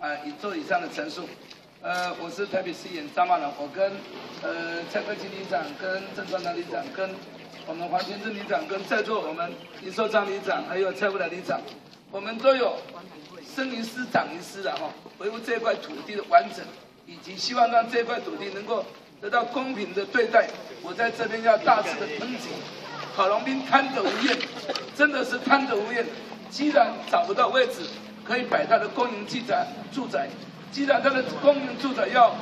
啊，以做以上的陈述。呃，我是台北市议员张茂龙，我跟呃蔡克金里长、跟郑川南里长、跟我们黄天志里长、跟在座我们林寿章里长，还有蔡未来里长，我们都有生于斯长一师的哈，维护这块土地的完整，以及希望让这块土地能够得到公平的对待。我在这边要大肆的抨击，郝龙斌贪得无厌，真的是贪得无厌。既然找不到位置可以摆他的公营住宅，住宅。既然他的公营住宅要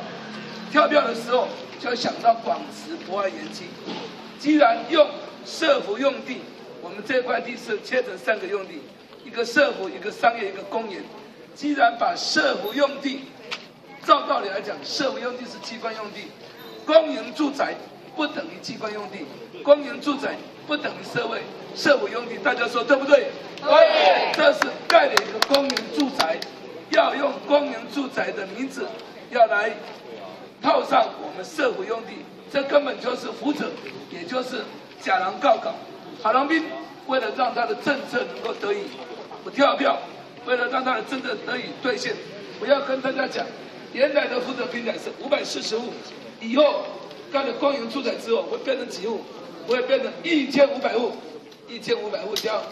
跳票的时候，就要想到广慈博爱园区。既然用社福用地，我们这块地是切成三个用地，一个社福，一个商业，一个公园。既然把社福用地，照道理来讲，社福用地是机关用地，公营住宅不等于机关用地，公营住宅不等于社会社会用地，大家说对不对？对，这是盖了一个公营住宅。要用公营住宅的名字，要来套上我们社会用地，这根本就是胡扯，也就是假狼告告。郝龙斌为了让他的政策能够得以不跳票，为了让他的政策得以兑现，不要跟大家讲，原来的负责平台是五百四十户，以后盖了公营住宅之后会变成几户？会变成一千五百户，一千五百户交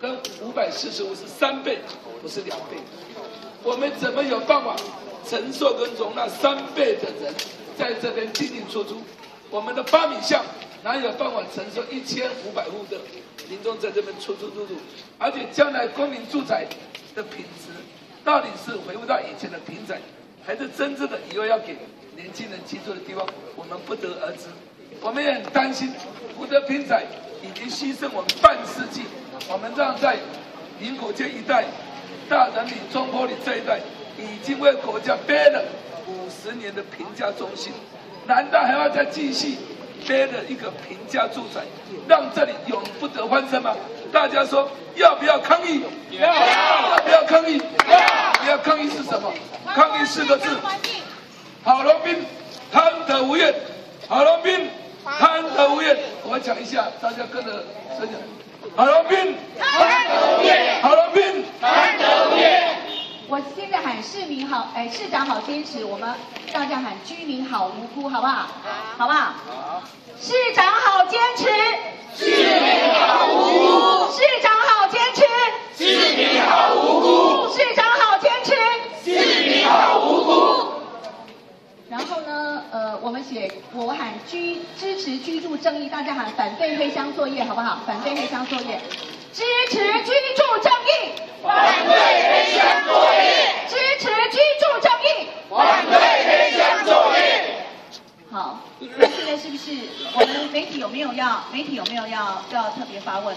跟五百四十户是三倍，不是两倍。我们怎么有办法承受跟容纳三倍的人在这边进进出出？我们的八米巷哪有办法承受一千五百户的民众在这边出出入入？而且将来公民住宅的品质到底是回复到以前的平宅，还是真正的以后要给年轻人居住的地方？我们不得而知。我们也很担心福德平仔已经牺牲我们半世纪，我们让在林口街一带。大人里、中坡里这一带，已经为国家背了五十年的平价中心，难道还要再继续背了一个平价住宅，让这里永不得翻身吗？大家说要不要抗议？要！要不要抗议？要！不要抗议是什么？抗议四个字：郝龙斌贪得无厌。郝龙斌贪得无厌。我讲一下，大家跟着声讲。郝龙斌贪得无厌。郝龙斌贪得。我现在喊市民好，哎，市长好坚持，我们大家喊居民好无辜，好不好？好不好？好。市长好坚持，居民好无辜。市长好坚持，居民好无辜。市长好坚持，居民好无辜。然后呢，写我喊居支持居住正义，大家喊反对黑箱作业，好不好？反对黑箱作业，支持居住正义，反对黑箱。那现在是不是我们媒体有没有要媒体有没有要要特别发问？